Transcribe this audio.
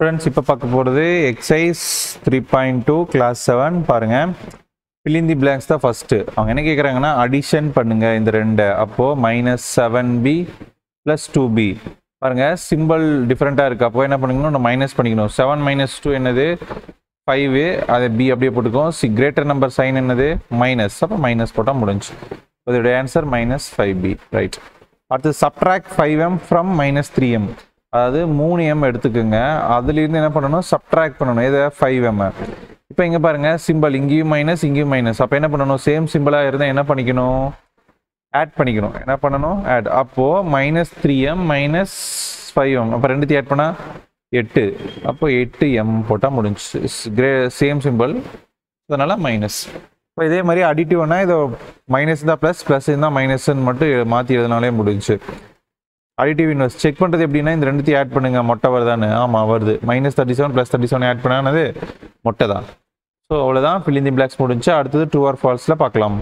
Students இப்போ பார்க்க போகிறது exercise three point two class seven பாருங்கள் பிலிந்தி பிளாங்க்ஸ் தான் ஃபஸ்ட்டு அவங்க என்ன கேட்குறாங்கன்னா அடிஷன் பண்ணுங்கள் இந்த ரெண்டை. அப்போது minus seven B plus two B பாருங்கள் சிம்பிள் டிஃப்ரெண்ட்டாக இருக்குது அப்போ என்ன பண்ணிக்கணும்? நம்ம மைனஸ் பண்ணிக்கணும். செவன் மைனஸ் டூ என்னது? ஃபைவு அதை பி அப்படியே போட்டுக்கோம். சி கிரேட்டர் நம்பர் சைன் என்னது? மைனஸ் அப்போ மைனஸ் போட்டால் முடிஞ்சு. இதோட answer minus five B right அடுத்து subtract five M from minus three M அதாவது மூணு எம் எடுத்துக்கோங்க. அதுலேருந்து என்ன பண்ணணும்? சப்ட்ராக்ட் பண்ணணும். இதை ஃபைவ் எம் இப்போ இங்கே பாருங்கள் சிம்பிள் இங்கேயும் மைனஸ் இங்கேயும் மைனஸ் அப்போ என்ன பண்ணணும்? சேம் சிம்பிளாக இருந்தால் என்ன பண்ணிக்கணும்? ஆட் பண்ணிக்கணும். என்ன பண்ணணும்? ஆட் அப்போது minus three M minus five M அப்போ ரெண்டுத்தையும் ஆட் பண்ணால் எட்டு. அப்போ எட்டு எம் போட்டால் முடிஞ்சு கிரே சேம் சிம்பிள் அதனால் மைனஸ் இப்போ இதே மாதிரி அடிட்டிவ்னா இதோ மைனஸ் தான் ப்ளஸ் ப்ளஸ் இருந்தால் மைனஸ்ன்னு மட்டும் மாற்றி எழுதினாலே முடிஞ்சு அடிட்டிவ் இன்வெஸ்ட் செக் பண்ணுறது எப்படின்னா இந்த ரெண்டுத்தையும் ஆட் பண்ணுங்கள் மொட்டை வருதான்னு. ஆமாம் வருது. Minus thirty seven plus thirty seven add பண்ணானது மொட்டை தான். ஸோ அவ்வளோதான் ஃபில்லிந்தி பிளாக்ஸ் முடிஞ்சு அடுத்தது டூ ஆர் ஃபால்ஸில் பார்க்கலாம்.